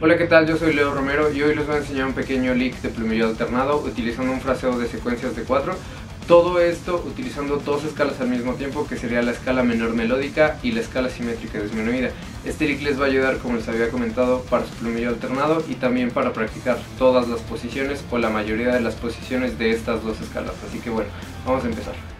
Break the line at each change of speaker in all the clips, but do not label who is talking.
Hola, ¿qué tal? Yo soy Leo Romero y hoy les voy a enseñar un pequeño lick de plumillo alternado utilizando un fraseo de secuencias de 4. Todo esto utilizando dos escalas al mismo tiempo, que sería la escala menor melódica y la escala simétrica disminuida. Este lick les va a ayudar, como les había comentado, para su plumillo alternado y también para practicar todas las posiciones o la mayoría de las posiciones de estas dos escalas. Así que bueno, vamos a empezar.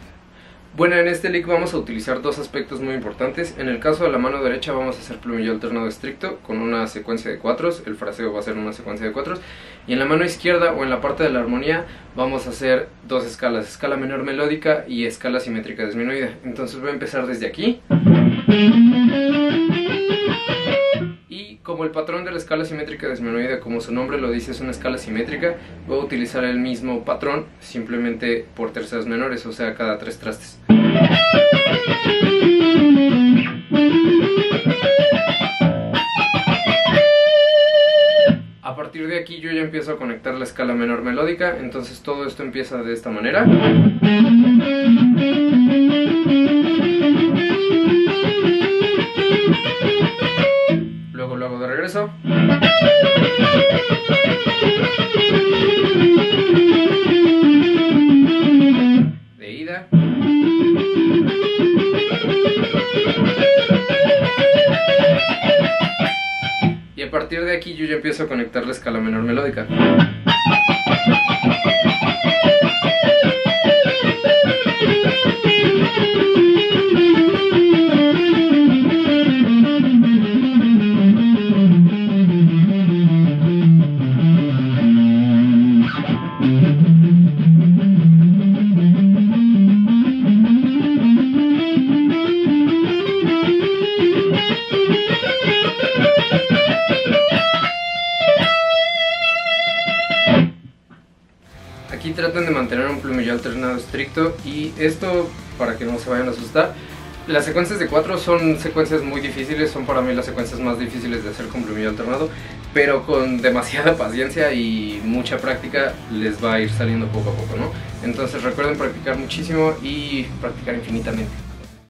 Bueno, en este lick vamos a utilizar dos aspectos muy importantes. En el caso de la mano derecha vamos a hacer plumillo alternado estricto con una secuencia de cuatros, el fraseo va a ser una secuencia de cuatros. Y en la mano izquierda o en la parte de la armonía vamos a hacer dos escalas, escala menor melódica y escala simétrica disminuida. Entonces voy a empezar desde aquí. Y como el patrón de la escala simétrica disminuida, como su nombre lo dice, es una escala simétrica, voy a utilizar el mismo patrón, simplemente por terceras menores, o sea, cada tres trastes. A partir de aquí yo ya empiezo a conectar la escala menor melódica, entonces todo esto empieza de esta manera. Luego lo hago de regreso. Partir de aquí yo ya empiezo a conectar la escala menor melódica. Aquí traten de mantener un plumillo alternado estricto y esto para que no se vayan a asustar. Las secuencias de 4 son secuencias muy difíciles, son para mí las secuencias más difíciles de hacer con plumillo alternado, pero con demasiada paciencia y mucha práctica les va a ir saliendo poco a poco, ¿no? Entonces recuerden practicar muchísimo y practicar infinitamente.